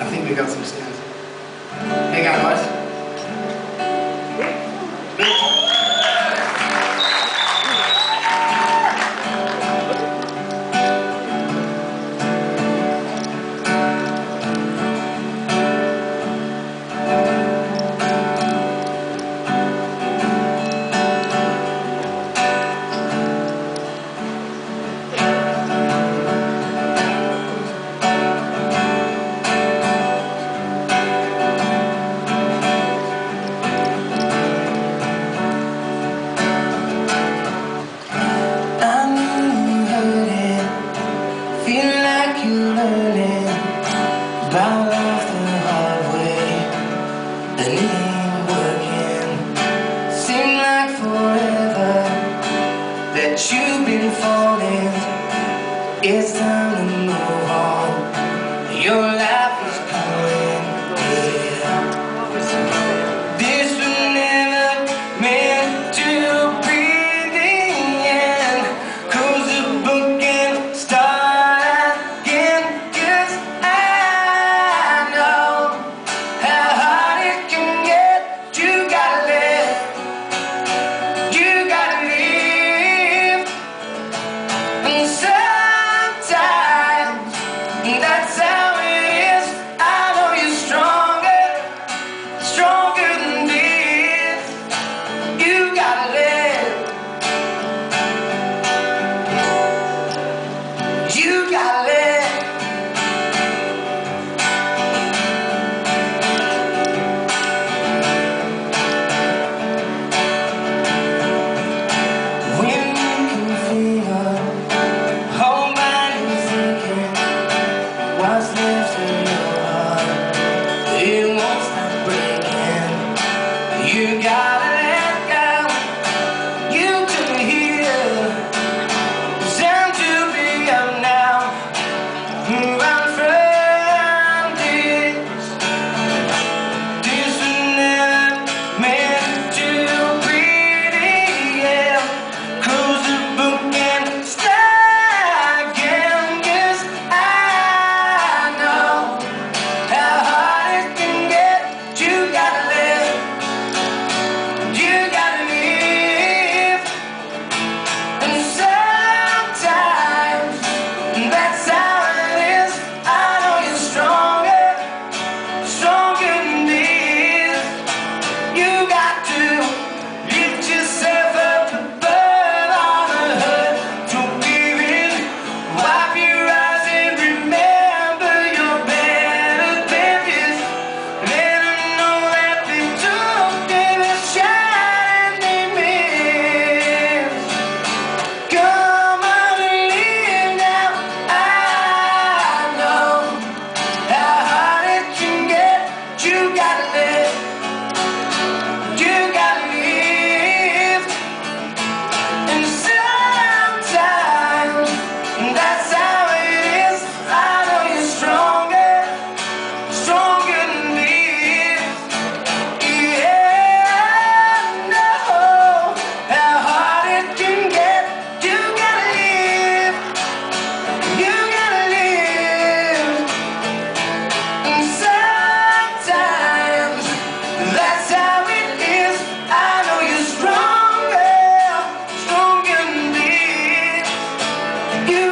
I think we got some stands. Hang on, guys. It's down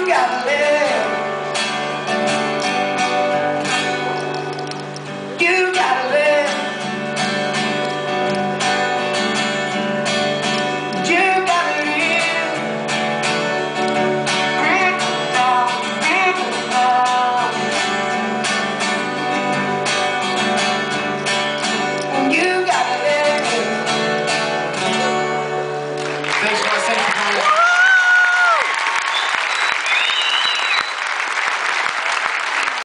Galilee.